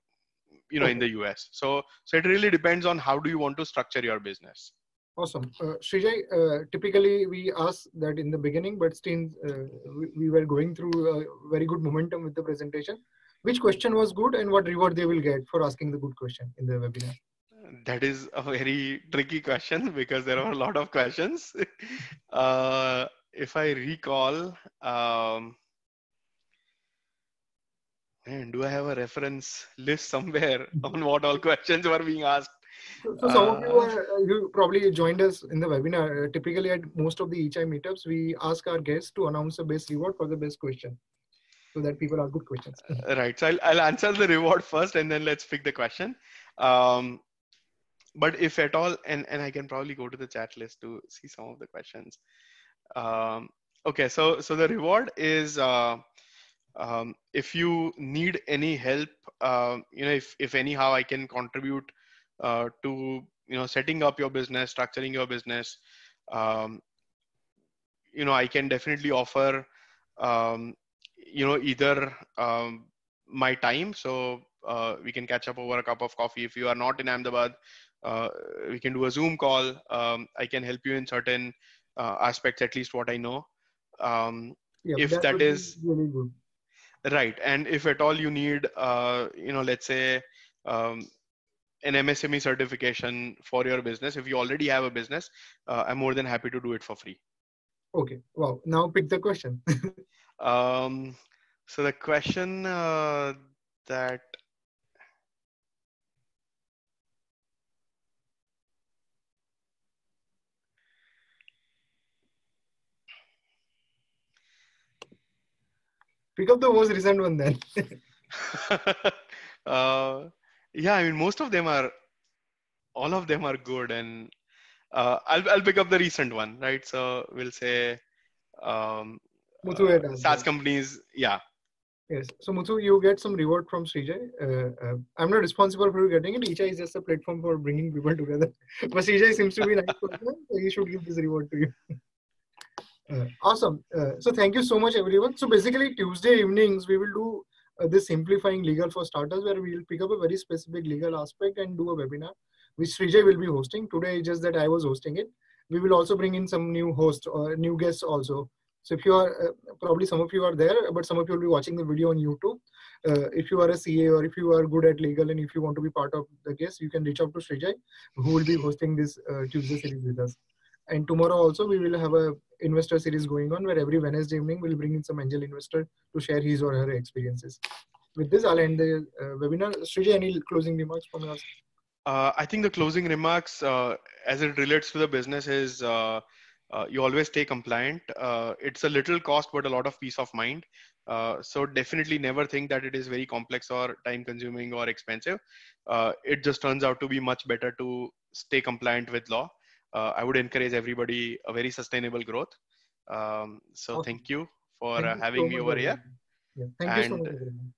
you know okay. in the us so so it really depends on how do you want to structure your business. Awesome. Uh, uh, typically we ask that in the beginning but still uh, we, we, were going through a very good momentum with the presentation. Which question was good and what reward they will get for asking the good question in the webinar that is a very tricky question because there are a lot of questions uh, if i recall um, do I have a reference list somewhere on what all questions were being asked? So, some uh, of you, are, uh, you probably joined us in the webinar. Uh, typically, at most of the eChai meetups, we ask our guests to announce the best reward for the best question, so that people ask good questions. Uh, right. So I'll, I'll answer the reward first, and then let's pick the question. Um, but if at all, and and I can probably go to the chat list to see some of the questions. Um, okay. So so the reward is. Uh, um, if you need any help uh, you know if, if anyhow i can contribute uh, to you know setting up your business structuring your business um, you know i can definitely offer um, you know either um, my time so uh, we can catch up over a cup of coffee if you are not in ahmedabad uh, we can do a zoom call. Um, i can help you in certain uh, aspects at least what i know. Um, yeah, if that, that is really right and if at all you need uh, you know let's say um, an msme certification for your business if you already have a business uh, i'm more than happy to do it for free. Okay well now pick the question. Um, so the question uh, that Pick up the most recent one then. uh, yeah, I mean, most of them are, all of them are good, and uh, I'll I'll pick up the recent one, right? So we'll say, um, uh, SaaS companies, yeah. Yes. So Muthu, you get some reward from Srijay. Uh, uh, I'm not responsible for you getting it. eChai is just a platform for bringing people together. but Srijay seems to be nice person, so he should give this reward to you. Uh, awesome. Uh, so thank you so much, everyone. So basically, Tuesday evenings we will do uh, this simplifying legal for starters, where we will pick up a very specific legal aspect and do a webinar, which Srijay will be hosting. Today, just that I was hosting it. We will also bring in some new hosts or new guests also. So if you are uh, probably some of you are there, but some of you will be watching the video on YouTube. Uh, if you are a CA or if you are good at legal and if you want to be part of the guest, you can reach out to Srijay, who will be hosting this uh, Tuesday series with us. And tomorrow also we will have a investor series going on where every Wednesday evening we'll bring in some angel investor to share his or her experiences. With this, I'll end the uh, webinar. Srijay, any closing remarks from us? Uh, I think the closing remarks, uh, as it relates to the business, is uh, uh, you always stay compliant. Uh, it's a little cost, but a lot of peace of mind. so definitely never think that it is very complex or time consuming or expensive. it just turns out to be much better to stay compliant with law uh, I would encourage everybody a very sustainable growth. Um, so thank you for thank uh, having you me over here. Yeah. Thank and, you so much.